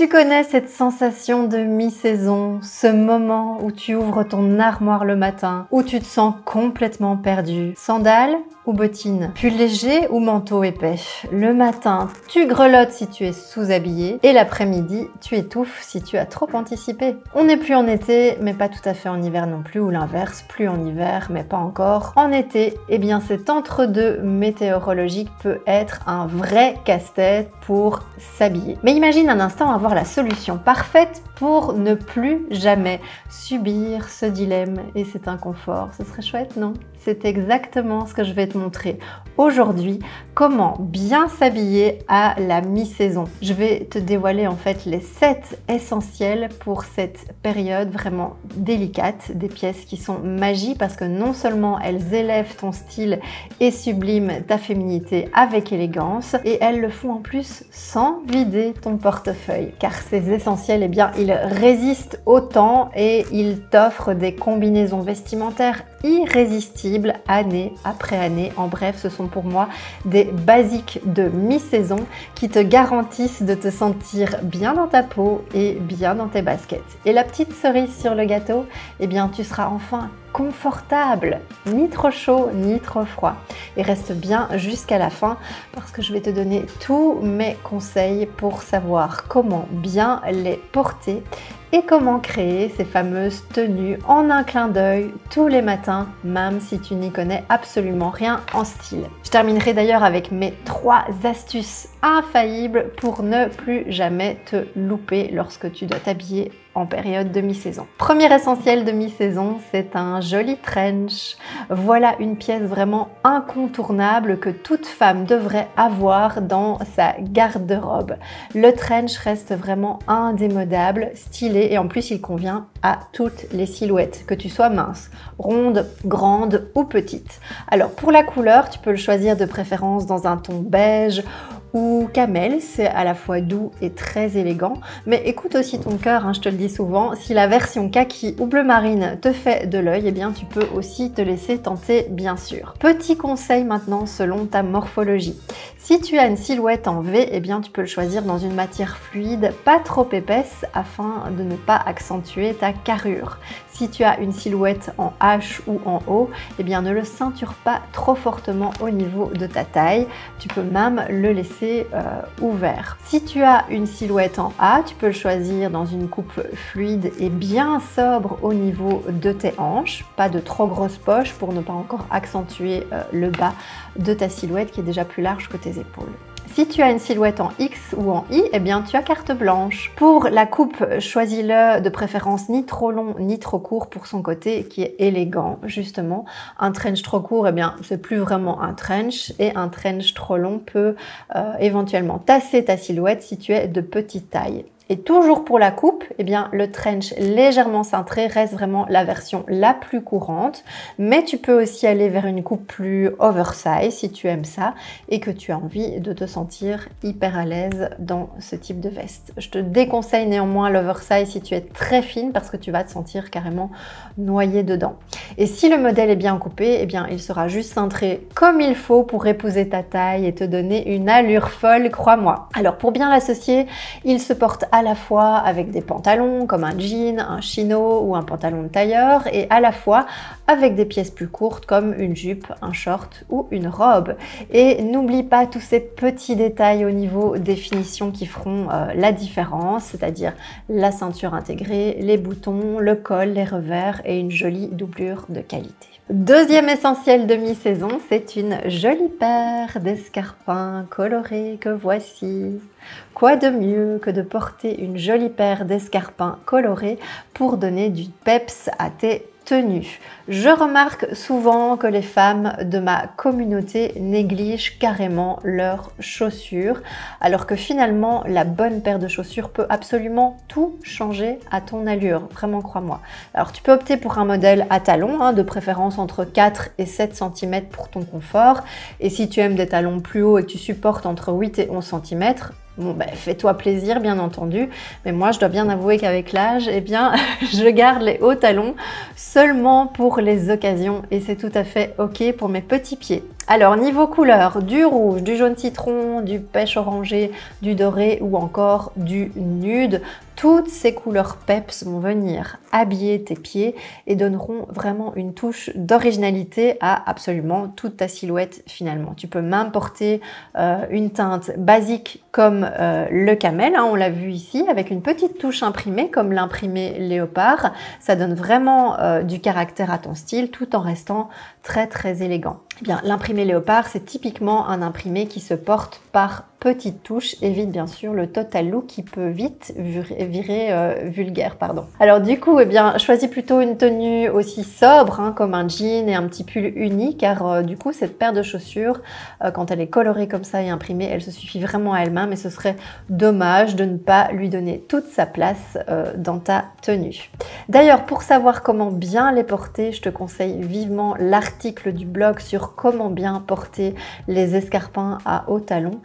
Tu connais cette sensation de mi-saison, ce moment où tu ouvres ton armoire le matin, où tu te sens complètement perdu? Sandales ou bottines, pull léger ou manteau épais? Le matin, tu grelottes si tu es sous-habillé et l'après-midi, tu étouffes si tu as trop anticipé. On n'est plus en été, mais pas tout à fait en hiver non plus, ou l'inverse, plus en hiver, mais pas encore en été. Eh bien, cet entre-deux météorologique peut être un vrai casse-tête pour s'habiller. Mais imagine un instant avoir la solution parfaite pour ne plus jamais subir ce dilemme et cet inconfort. Ce serait chouette, non? C'est exactement ce que je vais te montrer aujourd'hui, comment bien s'habiller à la mi-saison. Je vais te dévoiler en fait les 7 essentiels pour cette période vraiment délicate, des pièces qui sont magiques parce que non seulement elles élèvent ton style et subliment ta féminité avec élégance, et elles le font en plus sans vider ton portefeuille. Car ces essentiels, eh bien, ils résistent au temps et ils t'offrent des combinaisons vestimentaires irrésistibles année après année. En bref, ce sont pour moi des basiques de mi-saison qui te garantissent de te sentir bien dans ta peau et bien dans tes baskets. Et la petite cerise sur le gâteau, eh bien tu seras enfin confortable, ni trop chaud ni trop froid. Et reste bien jusqu'à la fin parce que je vais te donner tous mes conseils pour savoir comment bien les porter et comment créer ces fameuses tenues en un clin d'œil tous les matins, même si tu n'y connais absolument rien en style. Je terminerai d'ailleurs avec mes trois astuces infaillibles pour ne plus jamais te louper lorsque tu dois t'habiller en période de mi-saison. Premier essentiel de mi-saison, c'est un joli trench. Voilà une pièce vraiment incontournable que toute femme devrait avoir dans sa garde-robe. Le trench reste vraiment indémodable, stylé et en plus il convient à toutes les silhouettes, que tu sois mince, ronde, grande ou petite. Alors pour la couleur, tu peux le choisir de préférence dans un ton beige ou camel, c'est à la fois doux et très élégant. Mais écoute aussi ton cœur, hein, je te le dis souvent, si la version kaki ou bleu marine te fait de l'œil, eh bien tu peux aussi te laisser tenter bien sûr. Petit conseil maintenant selon ta morphologie. Si tu as une silhouette en V, eh bien tu peux le choisir dans une matière fluide, pas trop épaisse afin de ne pas accentuer ta carrure. Si tu as une silhouette en H ou en O, eh bien ne le ceinture pas trop fortement au niveau de ta taille. Tu peux même le laisser euh, ouvert. Si tu as une silhouette en A, tu peux le choisir dans une coupe fluide et bien sobre au niveau de tes hanches, pas de trop grosses poches pour ne pas encore accentuer euh, le bas de ta silhouette qui est déjà plus large que tes épaules. Si tu as une silhouette en X ou en Y, eh bien tu as carte blanche. Pour la coupe, choisis-le de préférence ni trop long ni trop court pour son côté qui est élégant justement. Un trench trop court, eh bien c'est plus vraiment un trench et un trench trop long peut euh, éventuellement tasser ta silhouette si tu es de petite taille. Et toujours pour la coupe, eh bien, le trench légèrement cintré reste vraiment la version la plus courante. Mais tu peux aussi aller vers une coupe plus oversize si tu aimes ça et que tu as envie de te sentir hyper à l'aise dans ce type de veste. Je te déconseille néanmoins l'oversize si tu es très fine parce que tu vas te sentir carrément noyé dedans. Et si le modèle est bien coupé, eh bien, il sera juste cintré comme il faut pour épouser ta taille et te donner une allure folle, crois-moi. Alors, pour bien l'associer, il se porte à à la fois avec des pantalons comme un jean, un chino ou un pantalon de tailleur et à la fois avec des pièces plus courtes comme une jupe, un short ou une robe. Et n'oublie pas tous ces petits détails au niveau des finitions qui feront euh, la différence, c'est-à-dire la ceinture intégrée, les boutons, le col, les revers et une jolie doublure de qualité. Deuxième essentiel de mi-saison, c'est une jolie paire d'escarpins colorés que voici. Quoi de mieux que de porter une jolie paire d'escarpins colorés pour donner du peps à tes Je remarque souvent que les femmes de ma communauté négligent carrément leurs chaussures, alors que finalement la bonne paire de chaussures peut absolument tout changer à ton allure, vraiment crois-moi. Alors tu peux opter pour un modèle à talons, hein, de préférence entre 4 et 7 cm pour ton confort, et si tu aimes des talons plus hauts et que tu supportes entre 8 et 11 cm, Bon, ben, fais-toi plaisir, bien entendu. Mais moi, je dois bien avouer qu'avec l'âge, eh bien, je garde les hauts talons seulement pour les occasions et c'est tout à fait OK pour mes petits pieds. Alors niveau couleur, du rouge, du jaune citron, du pêche orangé, du doré ou encore du nude. Toutes ces couleurs peps vont venir habiller tes pieds et donneront vraiment une touche d'originalité à absolument toute ta silhouette finalement. Tu peux même porter euh, une teinte basique comme euh, le camel, hein, on l'a vu ici, avec une petite touche imprimée comme l'imprimé léopard. Ça donne vraiment euh, du caractère à ton style tout en restant très très élégant. Eh bien, l'imprimé léopard, c'est typiquement un imprimé qui se porte par petites touches, évite bien sûr le total look qui peut vite virer euh, vulgaire. Pardon. Alors du coup, eh bien, choisis plutôt une tenue aussi sobre, hein, comme un jean et un petit pull uni, car euh, du coup, cette paire de chaussures, euh, quand elle est colorée comme ça et imprimée, elle se suffit vraiment à elle-même et ce serait dommage de ne pas lui donner toute sa place dans ta tenue. D'ailleurs, pour savoir comment bien les porter, je te conseille vivement l'article du blog sur comment bien porter les escarpins à haut talon.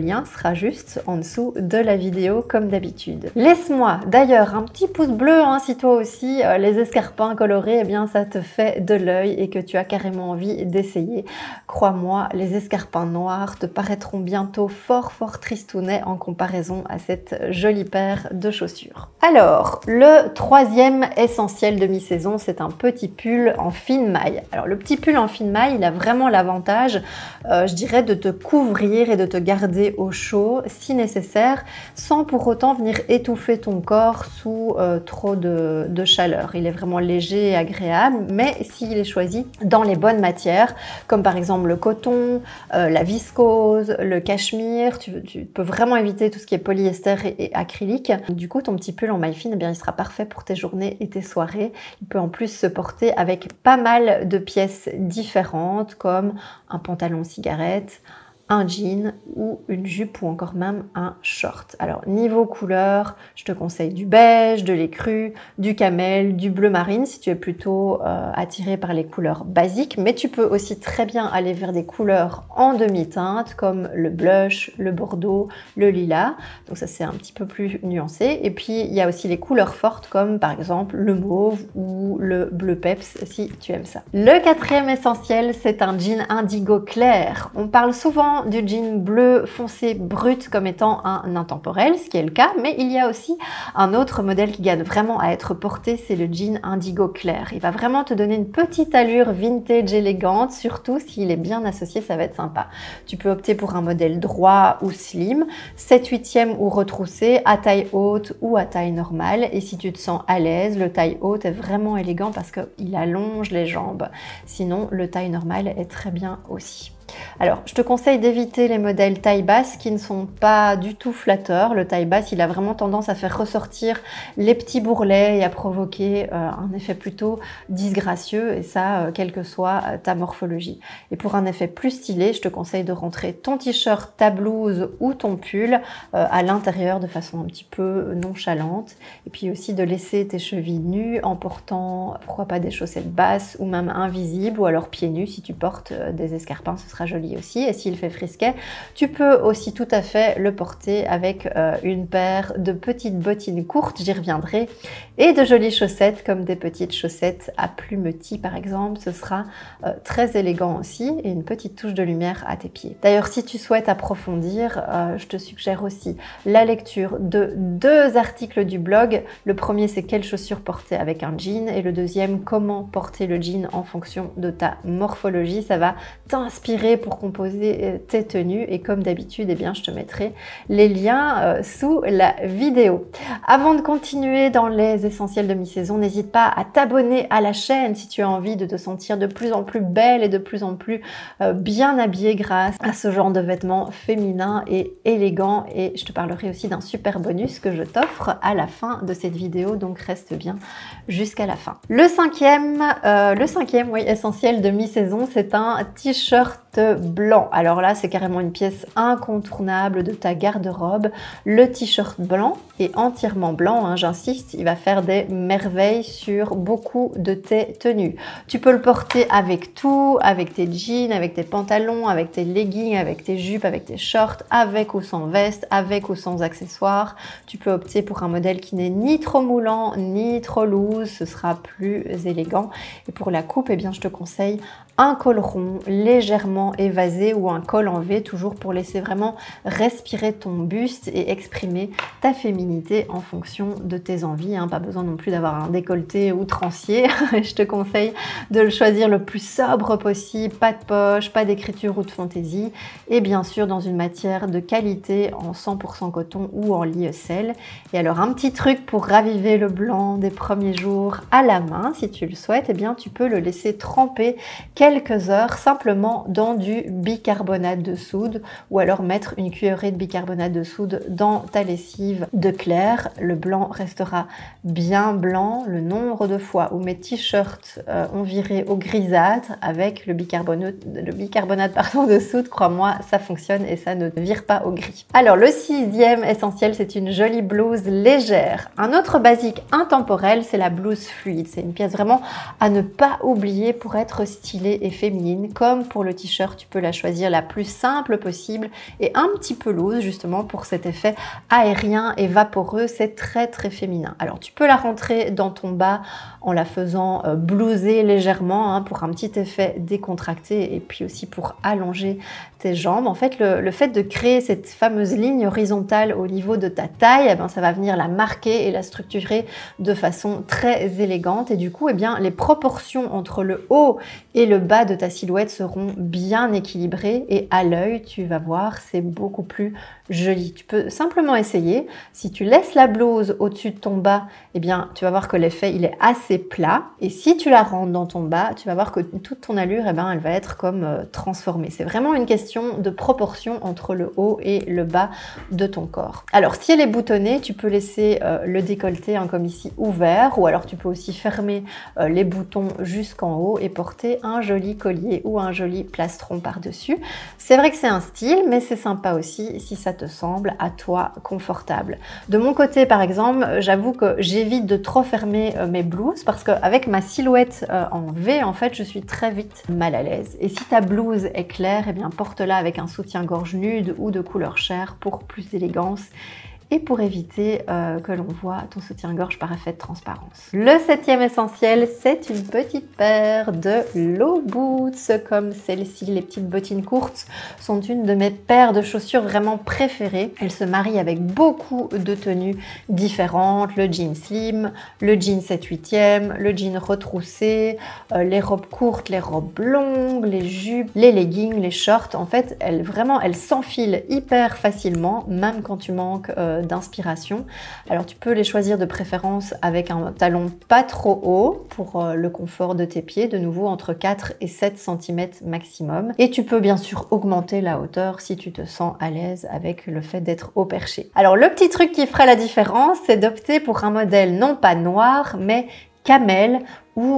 Lien sera juste en dessous de la vidéo comme d'habitude. Laisse-moi d'ailleurs un petit pouce bleu hein, si toi aussi euh, les escarpins colorés, eh bien ça te fait de l'œil et que tu as carrément envie d'essayer. Crois-moi, les escarpins noirs te paraîtront bientôt fort fort tristounets en comparaison à cette jolie paire de chaussures. Alors, le troisième essentiel de mi-saison, c'est un petit pull en fine maille. Alors le petit pull en fine maille, il a vraiment l'avantage, euh, je dirais, de te couvrir et de te garder au chaud si nécessaire, sans pour autant venir étouffer ton corps sous euh, trop de, chaleur. Il est vraiment léger et agréable, mais s'il est choisi dans les bonnes matières, comme par exemple le coton, euh, la viscose, le cachemire, tu, peux vraiment éviter tout ce qui est polyester et, acrylique. Du coup, ton petit pull en maille fine, eh bien, il sera parfait pour tes journées et tes soirées. Il peut en plus se porter avec pas mal de pièces différentes, comme un pantalon cigarette, un jean ou une jupe ou encore même un short. Alors niveau couleur, je te conseille du beige, de l'écru, du camel, du bleu marine si tu es plutôt euh, attiré par les couleurs basiques, mais tu peux aussi très bien aller vers des couleurs en demi-teinte comme le blush, le bordeaux, le lilas. Donc ça c'est un petit peu plus nuancé. Et puis il y a aussi les couleurs fortes comme par exemple le mauve ou le bleu peps si tu aimes ça. Le quatrième essentiel c'est un jean indigo clair. On parle souvent du jean bleu foncé brut comme étant un intemporel, ce qui est le cas, mais il y a aussi un autre modèle qui gagne vraiment à être porté, c'est le jean indigo clair. Il va vraiment te donner une petite allure vintage élégante, surtout s'il est bien associé, ça va être sympa. Tu peux opter pour un modèle droit ou slim, 7 8 e ou retroussé, à taille haute ou à taille normale. Et si tu te sens à l'aise, le taille haute est vraiment élégant parce qu'il allonge les jambes. Sinon, le taille normale est très bien aussi. Alors, je te conseille d'éviter les modèles taille basse qui ne sont pas du tout flatteurs. Le taille basse, il a vraiment tendance à faire ressortir les petits bourrelets et à provoquer euh, un effet plutôt disgracieux, et ça, euh, quelle que soit euh, ta morphologie. Et pour un effet plus stylé, je te conseille de rentrer ton t-shirt, ta blouse ou ton pull à l'intérieur de façon un petit peu nonchalante, et puis aussi de laisser tes chevilles nues en portant, pourquoi pas des chaussettes basses ou même invisibles, ou alors pieds nus si tu portes des escarpins, ce joli aussi. Et s'il fait frisquet, tu peux aussi tout à fait le porter avec euh, une paire de petites bottines courtes, j'y reviendrai, et de jolies chaussettes comme des petites chaussettes à plumetis par exemple. Ce sera euh, très élégant aussi et une petite touche de lumière à tes pieds. D'ailleurs, si tu souhaites approfondir, euh, je te suggère aussi la lecture de deux articles du blog. Le premier, c'est quelles chaussures porter avec un jean et le deuxième, comment porter le jean en fonction de ta morphologie. Ça va t'inspirer pour composer euh, tes tenues et comme d'habitude, eh bien, je te mettrai les liens euh, sous la vidéo. Avant de continuer dans les essentiels de mi-saison, n'hésite pas à t'abonner à la chaîne si tu as envie de te sentir de plus en plus belle et de plus en plus euh, bien habillée grâce à ce genre de vêtements féminins et élégants. Et je te parlerai aussi d'un super bonus que je t'offre à la fin de cette vidéo, donc reste bien jusqu'à la fin. Le cinquième, le cinquième oui, essentiel de mi-saison, c'est un t-shirt blanc. Alors là, c'est carrément une pièce incontournable de ta garde-robe. Le t-shirt blanc est entièrement blanc, hein, j'insiste, il va faire des merveilles sur beaucoup de tes tenues. Tu peux le porter avec tout, avec tes jeans, avec tes pantalons, avec tes leggings, avec tes jupes, avec tes shorts, avec ou sans veste, avec ou sans accessoires. Tu peux opter pour un modèle qui n'est ni trop moulant, ni trop loose, ce sera plus élégant. Et pour la coupe, eh bien, je te conseille un col rond légèrement évasé ou un col en V, toujours pour laisser vraiment respirer ton buste et exprimer ta féminité en fonction de tes envies. Hein. Pas besoin non plus d'avoir un décolleté outrancier. Je te conseille de le choisir le plus sobre possible, pas de poche, pas d'écriture ou de fantaisie, et bien sûr dans une matière de qualité en 100% coton ou en lyocell. Et alors un petit truc pour raviver le blanc des premiers jours à la main, si tu le souhaites, et eh bien tu peux le laisser tremper heures simplement dans du bicarbonate de soude ou alors mettre une cuillerée de bicarbonate de soude dans ta lessive de clair. Le blanc restera bien blanc. Le nombre de fois où mes t-shirts euh, ont viré au grisâtre avec le bicarbonate, le bicarbonate pardon, de soude, crois-moi, ça fonctionne et ça ne vire pas au gris. Alors le sixième essentiel, c'est une jolie blouse légère. Un autre basique intemporel, c'est la blouse fluide. C'est une pièce vraiment à ne pas oublier pour être stylée et féminine. Comme pour le t-shirt, tu peux la choisir la plus simple possible et un petit peu loose justement pour cet effet aérien et vaporeux. C'est très très féminin. Alors tu peux la rentrer dans ton bas en la faisant euh, blouser légèrement hein, pour un petit effet décontracté et puis aussi pour allonger tes jambes. En fait, le, fait de créer cette fameuse ligne horizontale au niveau de ta taille, eh ben, ça va venir la marquer et la structurer de façon très élégante. Et du coup, eh bien, les proportions entre le haut et le bas de ta silhouette seront bien équilibrées et à l'œil, tu vas voir, c'est beaucoup plus joli. Tu peux simplement essayer. Si tu laisses la blouse au-dessus de ton bas, eh bien, tu vas voir que l'effet, il est assez plat. Et si tu la rentres dans ton bas, tu vas voir que toute ton allure, eh ben, elle va être comme euh, transformée. C'est vraiment une question de proportion entre le haut et le bas de ton corps. Alors, si elle est boutonnée, tu peux laisser euh, le décolleté, hein, comme ici, ouvert, ou alors tu peux aussi fermer euh, les boutons jusqu'en haut et porter un collier ou un joli plastron par-dessus. C'est vrai que c'est un style, mais c'est sympa aussi si ça te semble à toi confortable. De mon côté, par exemple, j'avoue que j'évite de trop fermer euh, mes blouses parce qu'avec ma silhouette euh, en V, en fait, je suis très vite mal à l'aise. Et si ta blouse est claire, eh bien porte-la avec un soutien-gorge nude ou de couleur chair pour plus d'élégance et pour éviter euh, que l'on voit ton soutien-gorge par effet de transparence. Le septième essentiel, c'est une petite paire de low boots comme celle-ci. Les petites bottines courtes sont une de mes paires de chaussures vraiment préférées. Elles se marient avec beaucoup de tenues différentes, le jean slim, le jean 7 8 e le jean retroussé, euh, les robes courtes, les robes longues, les jupes, les leggings, les shorts. En fait, elles vraiment, elles s'enfilent hyper facilement, même quand tu manques euh, d'inspiration. Alors tu peux les choisir de préférence avec un talon pas trop haut pour euh, le confort de tes pieds, de nouveau entre 4 et 7 cm maximum. Et tu peux bien sûr augmenter la hauteur si tu te sens à l'aise avec le fait d'être au perché. Alors le petit truc qui ferait la différence, c'est d'opter pour un modèle non pas noir, mais camel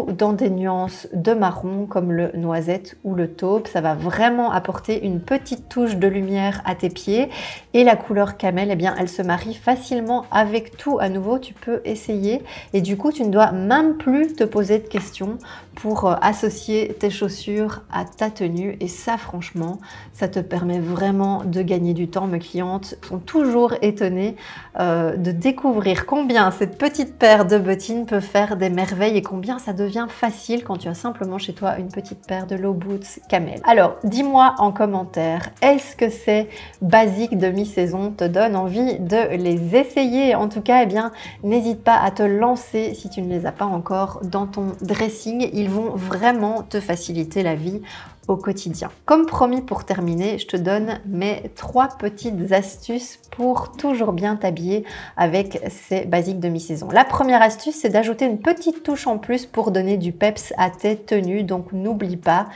dans des nuances de marron comme le noisette ou le taupe. Ça va vraiment apporter une petite touche de lumière à tes pieds. Et la couleur camel, eh bien, elle se marie facilement avec tout. À nouveau, tu peux essayer. Et du coup, tu ne dois même plus te poser de questions pour euh, associer tes chaussures à ta tenue. Et ça, franchement, ça te permet vraiment de gagner du temps. Mes clientes sont toujours étonnées euh, de découvrir combien cette petite paire de bottines peut faire des merveilles et combien ça devient facile quand tu as simplement chez toi une petite paire de low boots camel. Alors, dis-moi en commentaire, est-ce que ces basiques de mi-saison te donnent envie de les essayer? En tout cas, eh bien, n'hésite pas à te lancer si tu ne les as pas encore dans ton dressing. Ils vont vraiment te faciliter la vie au quotidien. Comme promis pour terminer, je te donne mes trois petites astuces pour toujours bien t'habiller avec ces basiques de mi-saison. La première astuce, c'est d'ajouter une petite touche en plus pour donner du peps à tes tenues. Donc n'oublie pas,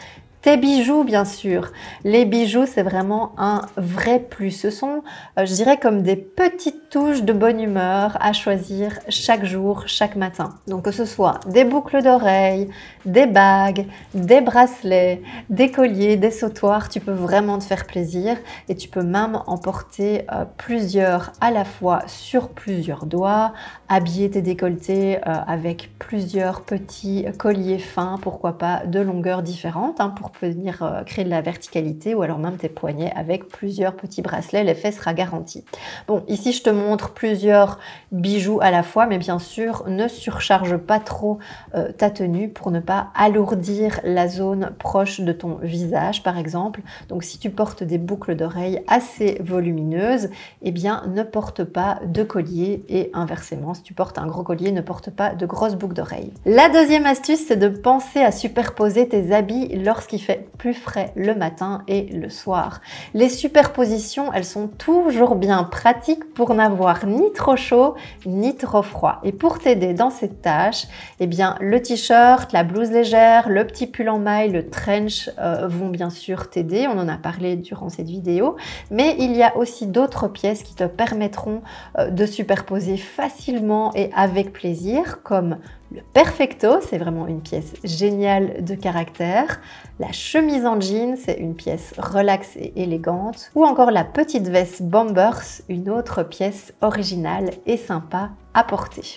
tes bijoux, bien sûr. Les bijoux, c'est vraiment un vrai plus. Ce sont, euh, je dirais, comme des petites touches de bonne humeur à choisir chaque jour, chaque matin. Donc que ce soit des boucles d'oreilles, des bagues, des bracelets, des colliers, des sautoirs, tu peux vraiment te faire plaisir et tu peux même en porter euh, plusieurs à la fois sur plusieurs doigts, habiller tes décolletés euh, avec plusieurs petits colliers fins, pourquoi pas de longueurs différentes, hein, pour venir euh, créer de la verticalité ou alors même tes poignets avec plusieurs petits bracelets. L'effet sera garanti. Bon, ici je te montre plusieurs bijoux à la fois, mais bien sûr, ne surcharge pas trop euh, ta tenue pour ne pas alourdir la zone proche de ton visage, par exemple. Donc si tu portes des boucles d'oreilles assez volumineuses, eh bien ne porte pas de collier et inversement, si tu portes un gros collier, ne porte pas de grosses boucles d'oreilles. La deuxième astuce, c'est de penser à superposer tes habits fait plus frais le matin et le soir. Les superpositions, elles sont toujours bien pratiques pour n'avoir ni trop chaud ni trop froid. Et pour t'aider dans cette tâche, eh bien le t-shirt, la blouse légère, le petit pull en maille, le trench euh, vont bien sûr t'aider. On en a parlé durant cette vidéo, mais il y a aussi d'autres pièces qui te permettront euh, de superposer facilement et avec plaisir, comme le perfecto, c'est vraiment une pièce géniale de caractère. La chemise en jean, c'est une pièce relaxe et élégante. Ou encore la petite veste Bombers, une autre pièce originale et sympa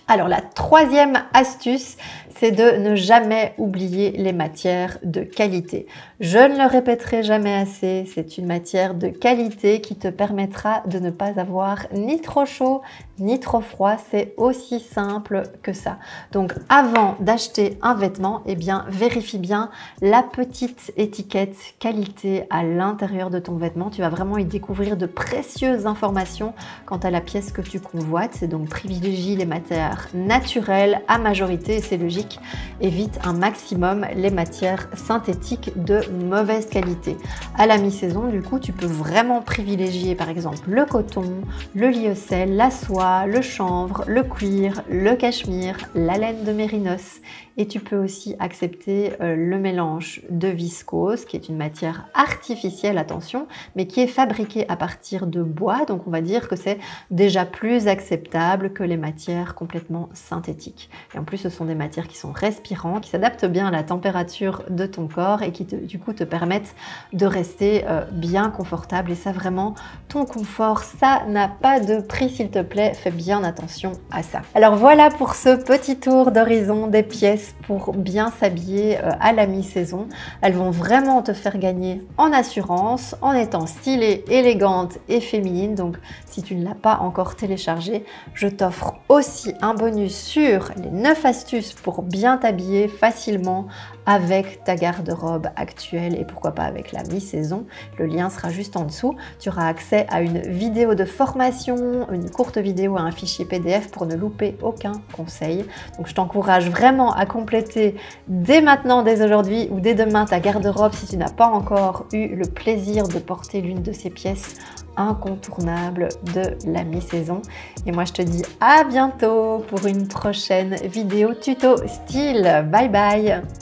Alors la troisième astuce, c'est de ne jamais oublier les matières de qualité. Je ne le répéterai jamais assez, c'est une matière de qualité qui te permettra de ne pas avoir ni trop chaud ni trop froid. C'est aussi simple que ça. Donc avant d'acheter un vêtement, eh bien vérifie bien la petite étiquette qualité à l'intérieur de ton vêtement. Tu vas vraiment y découvrir de précieuses informations quant à la pièce que tu convoites. Donc privilégie les matières naturelles à majorité, c'est logique évite un maximum les matières synthétiques de mauvaise qualité. À la mi-saison, du coup, tu peux vraiment privilégier par exemple le coton, le lyocell, la soie, le chanvre, le cuir, le cachemire, la laine de mérinos et tu peux aussi accepter euh, le mélange de viscose, qui est une matière artificielle, attention, mais qui est fabriquée à partir de bois. Donc on va dire que c'est déjà plus acceptable que les matières complètement synthétiques. Et en plus, ce sont des matières qui sont respirantes, qui s'adaptent bien à la température de ton corps et qui du coup te permettent de rester euh, bien confortable. Et ça vraiment, ton confort, ça n'a pas de prix s'il te plaît. Fais bien attention à ça. Alors voilà pour ce petit tour d'horizon des pièces pour bien s'habiller euh, à la mi-saison. Elles vont vraiment te faire gagner en assurance, en étant stylée, élégante et féminine. Donc si tu ne l'as pas encore téléchargé, je t'offre aussi un bonus sur les 9 astuces pour bien t'habiller facilement avec ta garde-robe actuelle et pourquoi pas avec la mi-saison. Le lien sera juste en dessous. Tu auras accès à une vidéo de formation, une courte vidéo à un fichier PDF pour ne louper aucun conseil. Donc je t'encourage vraiment à compléter dès maintenant, dès aujourd'hui ou dès demain ta garde-robe si tu n'as pas encore eu le plaisir de porter l'une de ces pièces incontournables de la mi-saison. Et moi je te dis à bientôt pour une prochaine vidéo tuto style. Bye bye